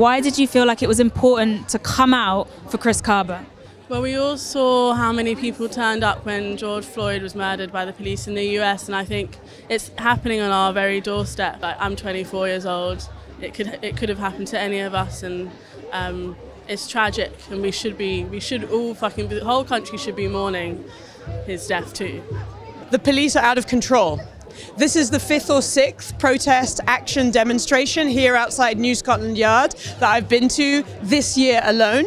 Why did you feel like it was important to come out for Chris Kaba? Well, we all saw how many people turned up when George Floyd was murdered by the police in the US, and I think it's happening on our very doorstep. Like, I'm 24 years old. It could it could have happened to any of us, and um, it's tragic. And we should be we should all fucking the whole country should be mourning his death too. The police are out of control. This is the fifth or sixth protest action demonstration here outside New Scotland Yard that I've been to this year alone.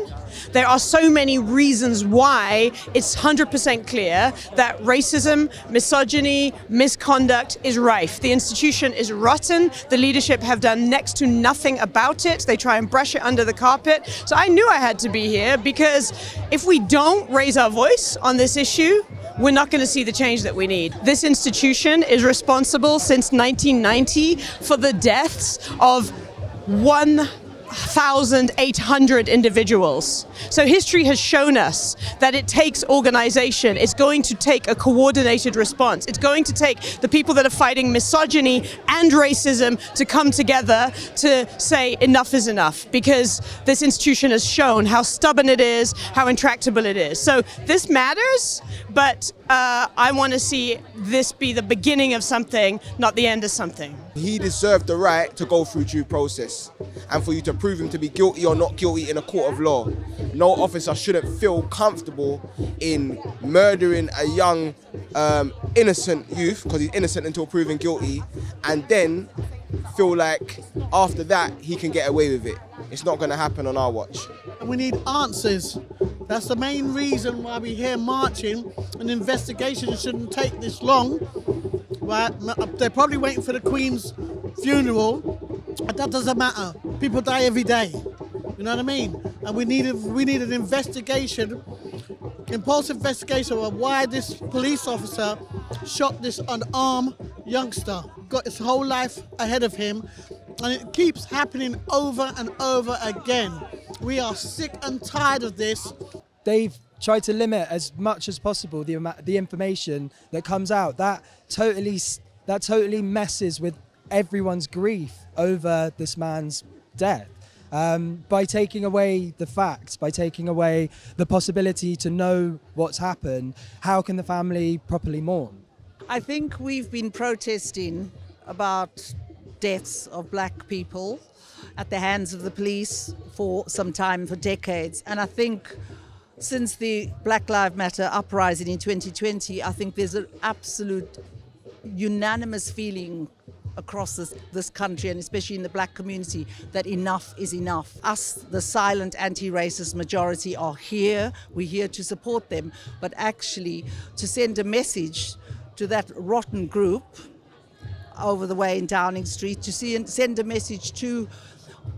There are so many reasons why it's 100% clear that racism, misogyny, misconduct is rife. The institution is rotten. The leadership have done next to nothing about it. They try and brush it under the carpet. So I knew I had to be here because if we don't raise our voice on this issue, we're not going to see the change that we need. This institution is responsible since 1990 for the deaths of one 1,800 individuals. So history has shown us that it takes organization. It's going to take a coordinated response. It's going to take the people that are fighting misogyny and racism to come together to say enough is enough because this institution has shown how stubborn it is, how intractable it is. So this matters, but uh, I want to see this be the beginning of something, not the end of something. He deserved the right to go through due process and for you to prove him to be guilty or not guilty in a court of law. No officer shouldn't feel comfortable in murdering a young, um, innocent youth, because he's innocent until proven guilty, and then feel like after that he can get away with it. It's not going to happen on our watch. We need answers. That's the main reason why we're here marching. An investigation shouldn't take this long. Right? Uh, they're probably waiting for the Queen's funeral. But that doesn't matter. People die every day. You know what I mean? And we need a, we need an investigation, impulsive investigation of why this police officer shot this unarmed youngster. Got his whole life ahead of him, and it keeps happening over and over again. We are sick and tired of this. They've tried to limit as much as possible the the information that comes out. That totally that totally messes with everyone's grief over this man's death. Um, by taking away the facts, by taking away the possibility to know what's happened, how can the family properly mourn? I think we've been protesting about deaths of black people at the hands of the police for some time, for decades. And I think since the Black Lives Matter uprising in 2020, I think there's an absolute unanimous feeling across this, this, country and especially in the black community that enough is enough. Us, the silent anti racist majority, are here. We're here to support them, but actually to send a message to that rotten group over the way in Downing Street, to see, send a message to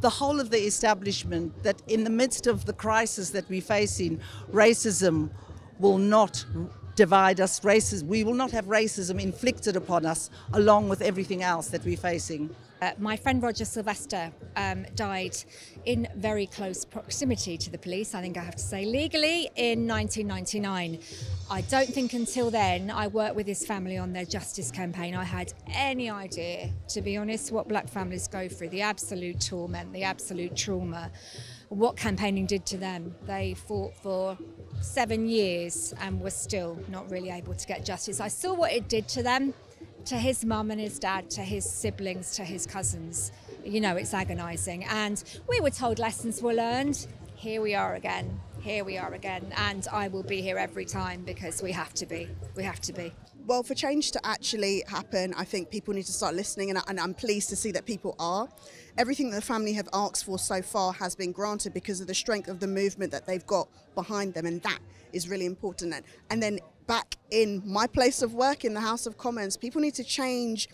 the whole of the establishment that in the midst of the crisis that we're facing, racism will not divide us. Racism, we will not have racism inflicted upon us along with everything else that we're facing. Uh, my friend Roger Sylvester um, died in very close proximity to the police, I think I have to say, legally in 1999. I don't think until then I worked with his family on their justice campaign. I had any idea, to be honest, what black families go through the absolute torment, the absolute trauma, what campaigning did to them. They fought for seven years and were still not really able to get justice. I saw what it did to them to his mum and his dad, to his siblings, to his cousins. You know, it's agonising. And we were told lessons were learned. Here we are again. Here we are again. And I will be here every time because we have to be. We have to be. Well, for change to actually happen, I think people need to start listening, and, and I'm pleased to see that people are. Everything that the family have asked for so far has been granted because of the strength of the movement that they've got behind them, and that is really important. And then back in my place of work in the House of Commons, people need to change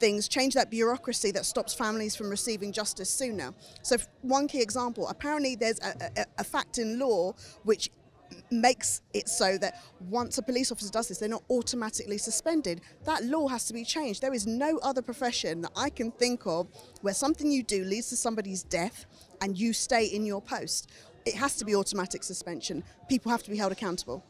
things, change that bureaucracy that stops families from receiving justice sooner. So one key example, apparently there's a, a, a fact in law which makes it so that once a police officer does this, they're not automatically suspended. That law has to be changed. There is no other profession that I can think of where something you do leads to somebody's death and you stay in your post. It has to be automatic suspension. People have to be held accountable.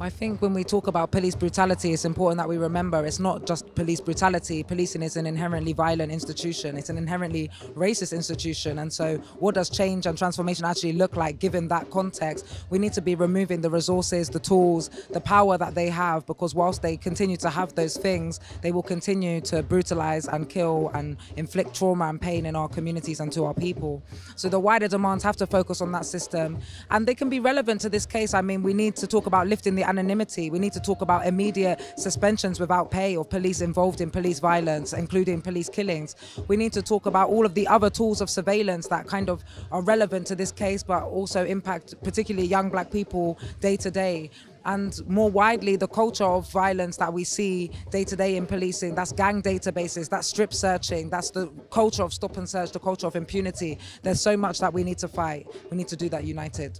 I think when we talk about police brutality, it's important that we remember it's not just police brutality. Policing is an inherently violent institution, it's an inherently racist institution. And so, what does change and transformation actually look like given that context? We need to be removing the resources, the tools, the power that they have, because whilst they continue to have those things, they will continue to brutalize and kill and inflict trauma and pain in our communities and to our people. So, the wider demands have to focus on that system, and they can be relevant to this case. I mean, we need to talk about lifting the anonymity. We need to talk about immediate suspensions without pay of police involved in police violence, including police killings. We need to talk about all of the other tools of surveillance that kind of are relevant to this case, but also impact particularly young black people day to day and more widely the culture of violence that we see day to day in policing that's gang databases that's strip searching that's the culture of stop and search the culture of impunity there's so much that we need to fight we need to do that united